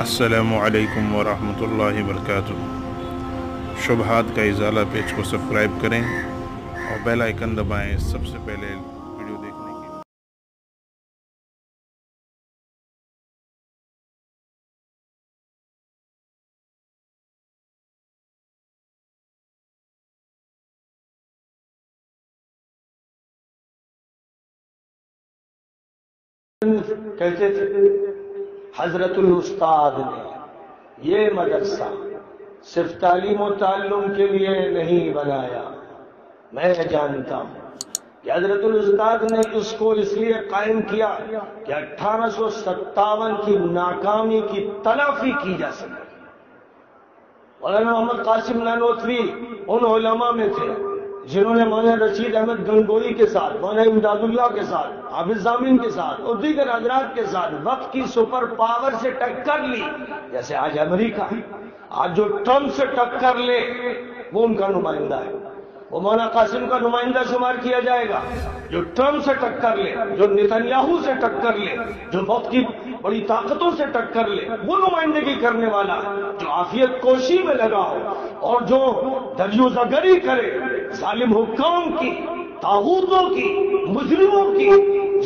السلام علیکم ورحمۃ اللہ وبرکاتہ۔ شبہات کا ازالہ پیج کو سبسکرائب کریں اور بیل آئیکن دبائیں سب سے پہلے ویڈیو دیکھنے کے لیے۔ کہتے تھے حضرت الاستاد نے یہ مدرسہ صرف تعلیم و تعلم کے لیے نہیں بنایا۔ میں جانتا ہوں کہ حضرت الاستاد نے اس کو اس لیے قائم کیا کہ اٹھارہ سو ستاون کی ناکامی کی تلافی کی جا سکے۔ مولانا محمد قاسم نانوتوی ان علماء میں تھے۔ جنہوں نے مولانا رشید احمد گنگوئی کے ساتھ، مولانا امداد اللہ کے ساتھ، حافظ زامین کے ساتھ اور دیگر حضرات کے ساتھ وقت کی سپر پاور سے ٹکر لی۔ جیسے آج امریکہ، آج جو ٹرمپ سے ٹکر لے، وہ ان کا نمائندہ ہے۔ وہ مولانا قاسم کا نمائندہ شمار کیا جائے گا، جو ٹرمپ سے ٹکر لے، جو نتنیاہو سے ٹکر لے، جو وقت کی بڑی طاقتوں سے ٹکر لے، وہ نمائندگی کرنے والا جو عافیت کوشی میں لگا ہو اور جو دریو زگری کرے، ظالم حکام کی، تاغوتوں کی، مجرموں کی،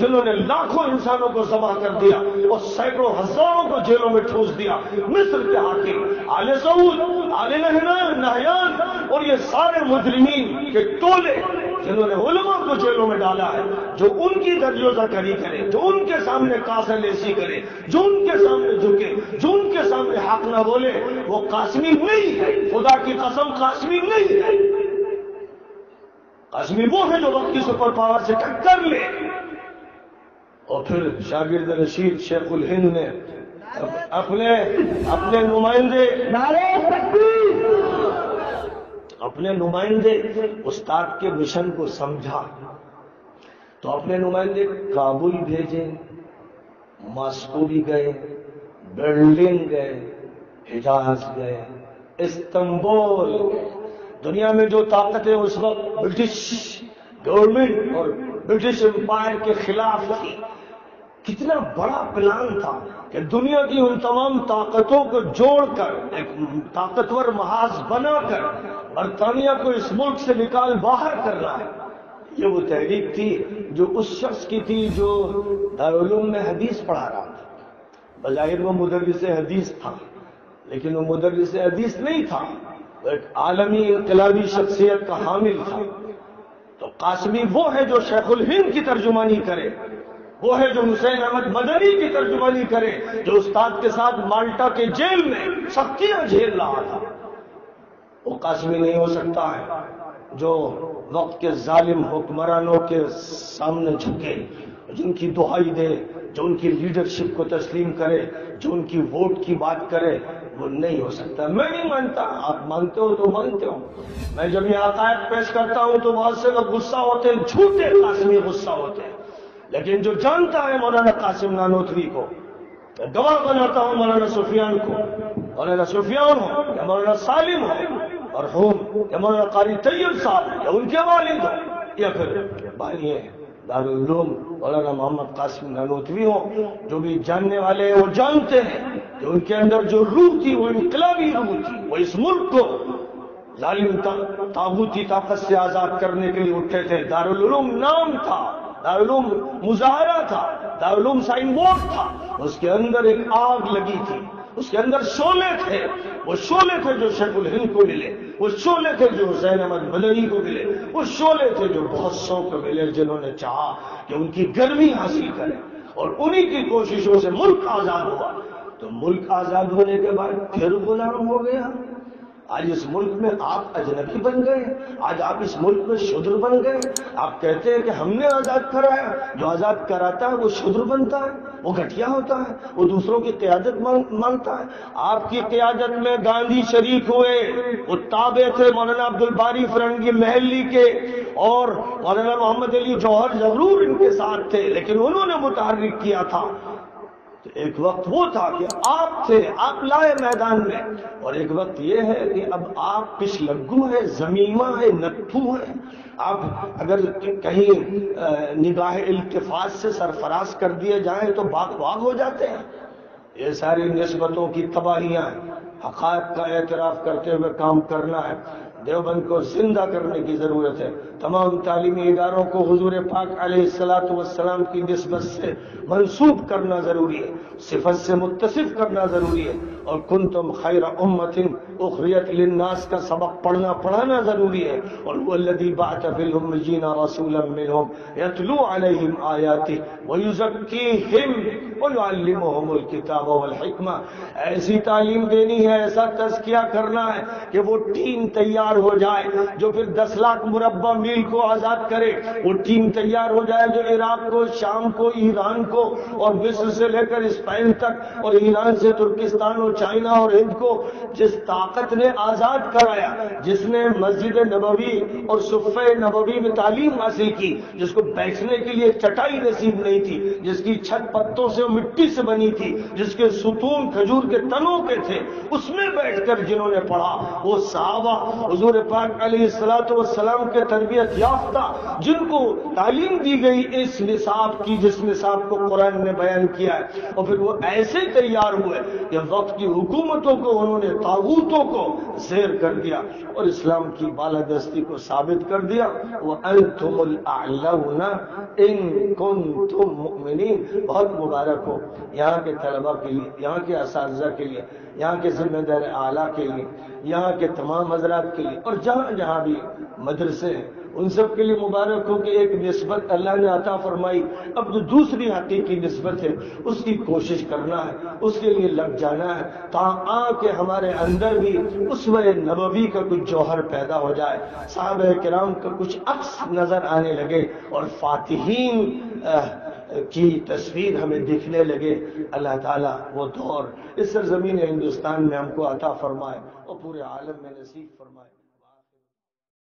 جنہوں نے لاکھوں انسانوں کو ذبح کر دیا اور سینکڑوں ہزاروں کو جیلوں میں ٹھوس دیا، مصر کے حاکم آل سعود نہیان نہیان۔ اور یہ سارے مجرمین کے ٹولے جنہوں نے علماء کو جیلوں میں ڈالا ہے، جو ان کی دریوزہ کری کرے جو ان کے سامنے کاسے لیسی کرے جو ان کے سامنے جھکے جو ان کے سامنے حق نہ بولے وہ قاسمی نہیں ہے۔ خدا کی قسم، قاسمی نہیں ہے۔ قاسمی وہ ہے جو وقت کی سپر پاور سے ٹکر لے۔ اور پھر شاگرد رشید شیخ الہند نے اپنے اپنے نمائندے۔ اپنے نمائندے استاد کے مشن کو سمجھا۔ تو اپنے نمائندے کابل بھیجے ماسکو بھی گئے برلن گئے حجاز گئے استنبول گئے۔ دنیا میں جو طاقتیں اس وقت برٹش گورنمنٹ اور برٹش امپائر کے خلاف تھی کتنا بڑا پلان تھا کہ دنیا کی ان تمام طاقتوں کو جوڑ کر، ایک طاقتور محاذ بنا کر، برطانیہ کو اس ملک سے نکال باہر کرنا ہے۔ یہ وہ تحریک تھی جو اس شخص کی تھی جو دارالعلوم میں حدیث پڑھا رہا تھا۔ بظاہر وہ مدرس حدیث تھا، لیکن وہ مدرس حدیث نہیں تھا، وہ ایک عالمی انقلابی شخصیت کا حامل تھا۔ تو قاسمی وہ ہے جو شیخ الہند کی ترجمانی کرے۔ وہ ہے جو حسین احمد مدنی کی ترجمانی کرے، جو استاد کے ساتھ مالٹا کے جیل میں سختیاں جھیل رہا تھا۔ وہ قاسمی نہیں ہو سکتا ہے، جو وقت کے ظالم حکمرانوں کے سامنے جھکے، جن کی دہائی دے، جو ان کی لیڈرشپ کو تسلیم کرے، جو ان کی ووٹ کی بات کرے، وہ نہیں ہو سکتا۔ میں نہیں مانتا، آپ مانتے ہو تو مانتے ہو۔ میں جب یہ عقائد پیش کرتا ہوں تو بہت سے لوگ غصہ ہوتے ہیں جھوٹے قاسمی غصہ ہوتے۔ ہیں لیکن جو جانتا ہے مولانا قاسم نانوتوی کو، میں گواہ بناتا ہوں مولانا سفیان کو، مولانا سفیان ہو یا مولانا سالم ہو، اور ہوں یا مولانا قاری طیب صاحب یا ان کے والد ہو، یا پھر بھائی دارالعلوم مولانا محمد قاسم نانوتوی ہو جو بھی جاننے والے ہیں، وہ جانتے ہیں کہ ان کے اندر جو روح تھی، وہ انقلابی روح تھی، وہ اس ملک کو ظالم تاغوتی طاقت سے آزاد کرنے کے لیے اٹھے تھے۔ دارالعلوم نام تھا۔ دارالعلوم مظاہرہ تھا، دارالعلوم سائن بورڈ تھا، اس کے اندر ایک آگ لگی تھی، اس کے اندر شولے تھے، وہ شولے تھے جو شیخ الہند کو ملے، وہ شولے تھے جو حسین احمد مدنی کو ملے، وہ شولے تھے جو بہت سو کو ملے جنہوں نے چاہا کہ ان کی گرمی حاصل کرے، اور انہی کی کوششوں سے ملک آزاد ہوا۔ تو ملک آزاد ہونے کے بعد پھر غلام ہو گیا۔ آج اس ملک میں آپ اجنبی بن گئے آج آپ اس ملک میں شدر بن گئے آپ کہتے ہیں کہ ہم نے آزاد کرایا جو آزاد کراتا ہے وہ شدر بنتا ہے، وہ گھٹیا ہوتا ہے، وہ دوسروں کی قیادت مانگتا ہے۔ آپ کی قیادت میں گاندھی شریک ہوئے، وہ تابع تھے مولانا عبد الباری فرنگی محلی کے، اور مولانا محمد علی جوہر ضرور ان کے ساتھ تھے، لیکن انہوں نے متحرک کیا تھا۔ ایک وقت وہ تھا کہ آپ تھے، آپ لائے میدان میں۔ اور ایک وقت یہ ہے کہ اب آپ پش لگو ہے زمیمہ ہے نتھو ہے آپ اگر کہیں نگاہ التفاظ سے سرفراز کر دیے جائیں تو باغ باغ ہو جاتے ہیں۔ یہ ساری نسبتوں کی تباہیاں ہیں۔ حقائق کا اعتراف کرتے ہوئے کام کرنا ہے۔ دیوبند کو زندہ کرنے کی ضرورت ہے۔ تمام تعلیمی اداروں کو حضور پاک علیہ السلاۃ والسلام کی نسبت سے منسوب کرنا ضروری ہے، صفت سے متصف کرنا ضروری ہے۔ اور کن تم خیر امت اخریت للناس کا سبق پڑھنا پڑھانا ضروری ہے۔ اور وہ الذی بعث فی الامجین رسولا منهم یتلو علیہم آیاتی ویزکیہم ویعلمہم الکتاب والحکمہ۔ ایسی تعلیم دینی ہے، ایسا تزکیہ کرنا ہے کہ وہ ٹیم تیار ہو جائے، جو پھر دس لاکھ مربع میل کو آزاد کرے، وہ ٹیم تیار ہو جائے جو عراق کو، شام کو، ایران کو اور مصر سے لے کر اسپین تک اور ایران سے ترکستان اور چائنا اور ہند کو جس طاقت نے آزاد کرایا، جس نے مسجد نبوی اور صفح نبوی میں تعلیم حاصل کی، جس کو بیٹھنے کے لیے چٹائی نصیب نہیں تھی، جس کی چھت پتوں سے مٹی سے بنی تھی، جس کے ستون کھجور کے تنوں کے تھے، اس میں بیٹھ کر جنہوں نے پڑھا، وہ صحابہ، حضور حضور پاک علیہ السلاۃ والسلام کے تربیت یافتہ جن کو تعلیم دی گئی اس نصاب کی جس نصاب کو قرآن نے بیان کیا ہے، اور پھر وہ ایسے تیار ہوئے کہ وقت کی حکومتوں کو، انہوں نے تاغوتوں کو زیر کر دیا اور اسلام کی بالادستی کو ثابت کر دیا۔ وہ انتم الاعلون ان کنتم بہت مبارک ہو یہاں کے طلبہ کے لیے، یہاں کے اساتذہ کے لیے، یہاں کے ذمہ دار اعلیٰ کے لیے، یہاں کے تمام حضرات کے لیے اور جہاں جہاں بھی مدرسے ہیں، ان سب کے لیے مبارک ہو کہ ایک نسبت اللہ نے عطا فرمائی۔ اب جو دوسری حقیقی نسبت ہے، اس کی کوشش کرنا ہے، اس کے لیے لگ جانا ہے تاں کہ ہمارے اندر بھی اس نبوی کا کچھ جوہر پیدا ہو جائے۔ صحابہ کرام کا کچھ عکس نظر آنے لگے اور فاتحین کی تصویر ہمیں دکھنے لگے۔ اللہ تعالیٰ وہ دور اس سرزمین ہندوستان میں ہم کو عطا فرمائے اور پورے عالم میں نصیب فرمائے۔